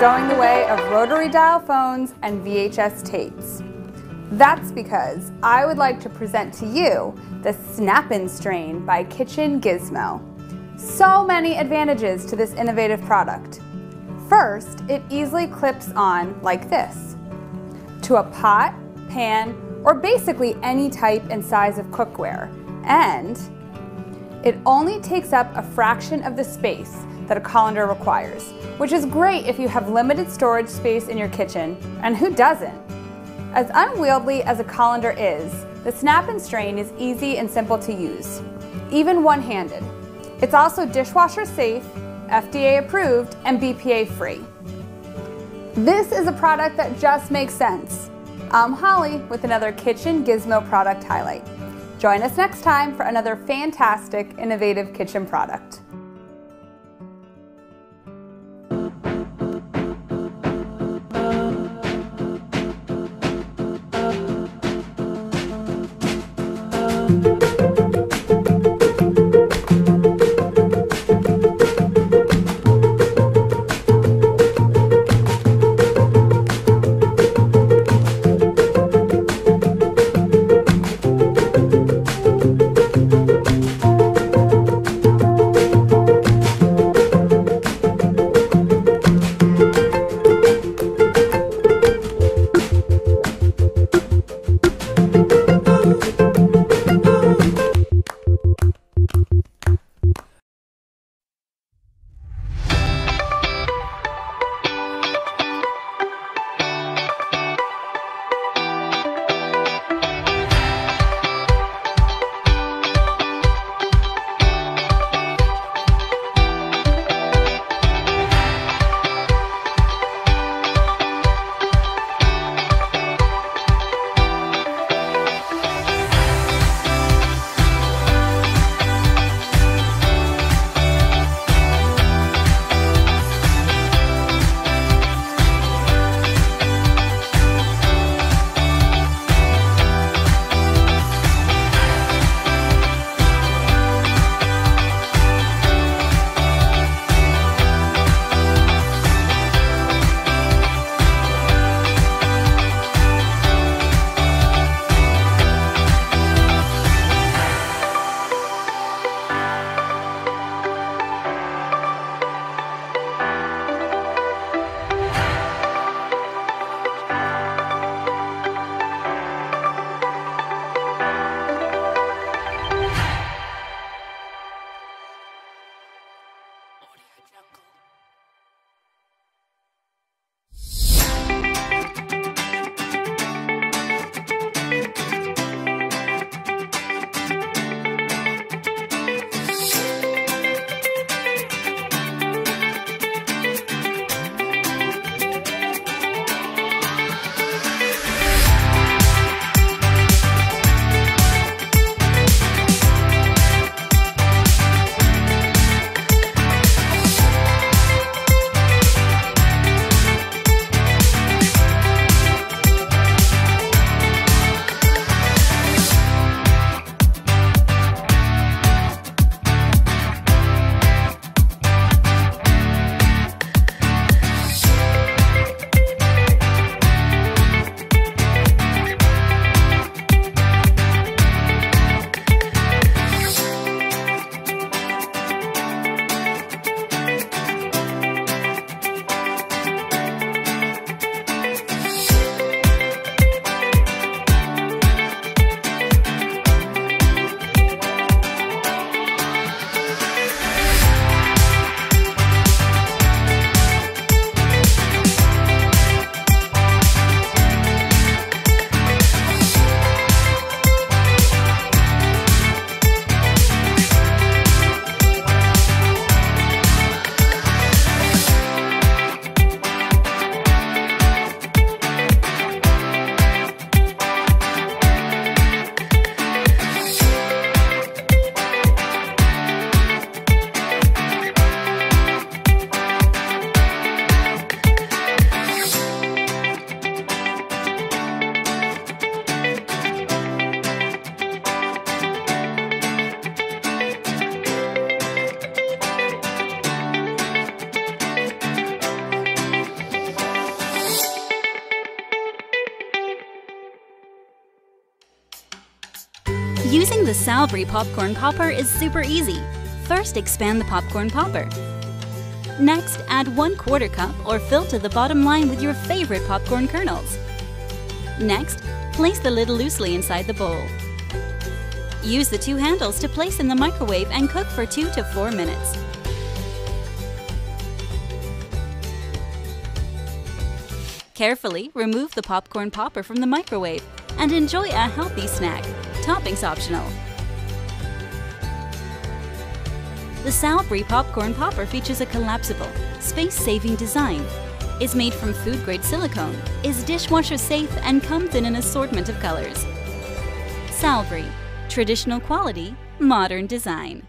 going the way of rotary dial phones and VHS tapes. That's because I would like to present to you the Snap N Strain by Kitchen Gizmo. So many advantages to this innovative product. First, it easily clips on like this to a pot, pan, or basically any type and size of cookware. And it only takes up a fraction of the space that a colander requires, which is great if you have limited storage space in your kitchen, and who doesn't? As unwieldy as a colander is, the snap and strain is easy and simple to use, even one-handed. It's also dishwasher safe, FDA approved, and BPA free. This is a product that just makes sense. I'm Holly with another Kitchen Gizmo product highlight. Join us next time for another fantastic, innovative kitchen product. Using the Salbree popcorn popper is super easy. First, expand the popcorn popper. Next, add 1 quarter cup or fill to the bottom line with your favorite popcorn kernels. Next, place the lid loosely inside the bowl. Use the two handles to place in the microwave and cook for 2 to 4 minutes. Carefully remove the popcorn popper from the microwave and enjoy a healthy snack. Toppings optional. The Salbree Popcorn Popper features a collapsible, space-saving design, is made from food-grade silicone, is dishwasher safe, and comes in an assortment of colors. Salbree, traditional quality, modern design.